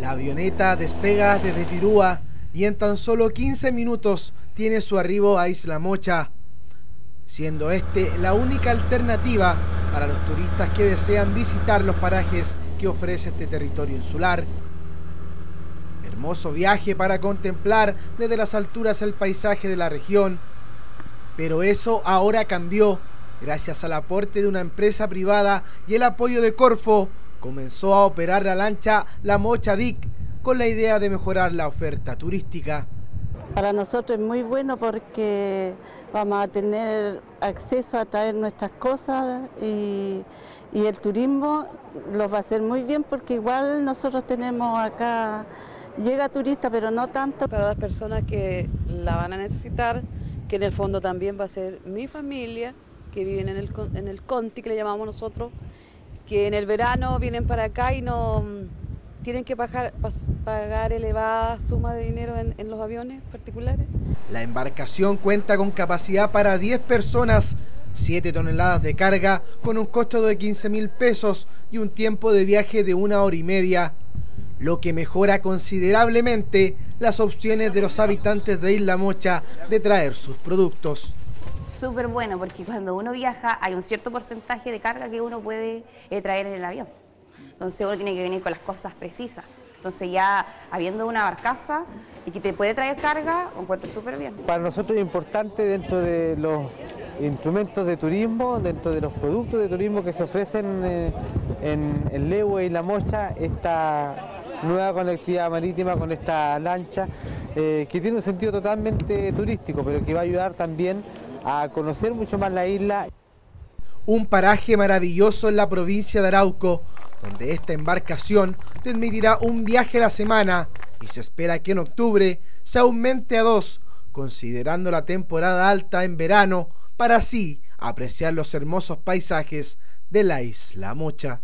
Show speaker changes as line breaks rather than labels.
La avioneta despega desde Tirúa y en tan solo 15 minutos tiene su arribo a Isla Mocha, siendo este la única alternativa para los turistas que desean visitar los parajes que ofrece este territorio insular. Hermoso viaje para contemplar desde las alturas el paisaje de la región, pero eso ahora cambió gracias al aporte de una empresa privada y el apoyo de Corfo comenzó a operar la lancha La Mocha Dick con la idea de mejorar la oferta turística.
Para nosotros es muy bueno porque vamos a tener acceso a traer nuestras cosas y, el turismo los va a hacer muy bien porque igual nosotros tenemos acá, llega turista pero no tanto.
Para las personas que la van a necesitar, que en el fondo también va a ser mi familia, que viven en el, en el Conti, que le llamamos nosotros, que en el verano vienen para acá y no mm, tienen que pagar, pagar elevada suma de dinero en, los aviones particulares.
La embarcación cuenta con capacidad para 10 personas, 7 toneladas de carga, con un costo de 15 mil pesos y un tiempo de viaje de una hora y media, lo que mejora considerablemente las opciones de los habitantes de Isla Mocha de traer sus productos
súper bueno porque cuando uno viaja hay un cierto porcentaje de carga que uno puede eh, traer en el avión. Entonces uno tiene que venir con las cosas precisas. Entonces ya habiendo una barcaza y que te puede traer carga, encuentro súper bien.
Para nosotros es importante dentro de los instrumentos de turismo, dentro de los productos de turismo que se ofrecen eh, en el Lewe y La Mocha, esta nueva conectividad marítima con esta lancha, eh, que tiene un sentido totalmente turístico, pero que va a ayudar también a conocer mucho más la isla.
Un paraje maravilloso en la provincia de Arauco, donde esta embarcación permitirá un viaje a la semana y se espera que en octubre se aumente a dos, considerando la temporada alta en verano, para así apreciar los hermosos paisajes de la isla Mocha.